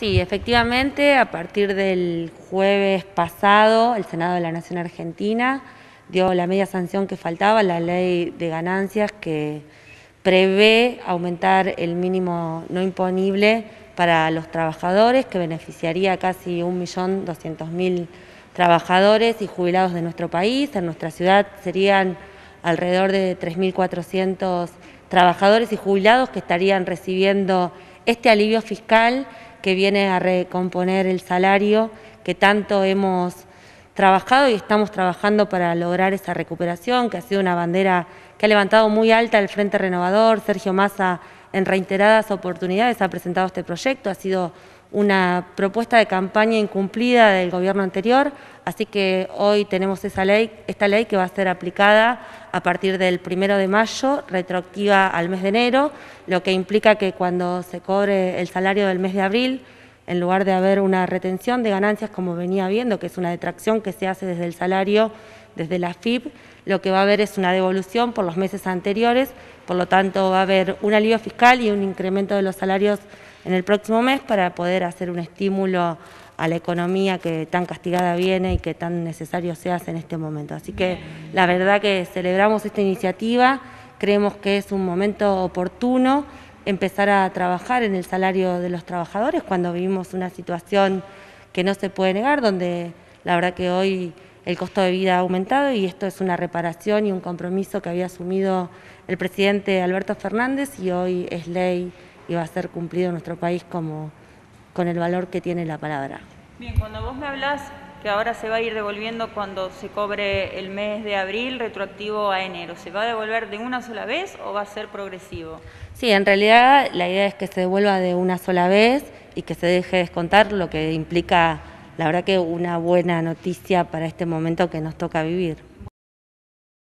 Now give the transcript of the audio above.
Sí, efectivamente, a partir del jueves pasado, el Senado de la Nación Argentina dio la media sanción que faltaba, la ley de ganancias que prevé aumentar el mínimo no imponible para los trabajadores, que beneficiaría a casi 1.200.000 trabajadores y jubilados de nuestro país. En nuestra ciudad serían alrededor de 3.400 trabajadores y jubilados que estarían recibiendo este alivio fiscal que viene a recomponer el salario que tanto hemos trabajado y estamos trabajando para lograr esa recuperación, que ha sido una bandera que ha levantado muy alta el Frente Renovador. Sergio Massa en reiteradas oportunidades ha presentado este proyecto, ha sido una propuesta de campaña incumplida del gobierno anterior, así que hoy tenemos esa ley, esta ley que va a ser aplicada a partir del primero de mayo, retroactiva al mes de enero, lo que implica que cuando se cobre el salario del mes de abril, en lugar de haber una retención de ganancias como venía viendo, que es una detracción que se hace desde el salario, desde la FIP, lo que va a haber es una devolución por los meses anteriores, por lo tanto va a haber un alivio fiscal y un incremento de los salarios en el próximo mes para poder hacer un estímulo a la economía que tan castigada viene y que tan necesario se hace en este momento. Así que la verdad que celebramos esta iniciativa, creemos que es un momento oportuno empezar a trabajar en el salario de los trabajadores cuando vivimos una situación que no se puede negar, donde la verdad que hoy el costo de vida ha aumentado y esto es una reparación y un compromiso que había asumido el presidente Alberto Fernández y hoy es ley y va a ser cumplido en nuestro país como, con el valor que tiene la palabra. Bien, cuando vos me hablas que ahora se va a ir devolviendo cuando se cobre el mes de abril retroactivo a enero, ¿se va a devolver de una sola vez o va a ser progresivo? Sí, en realidad la idea es que se devuelva de una sola vez y que se deje descontar, lo que implica, la verdad que una buena noticia para este momento que nos toca vivir.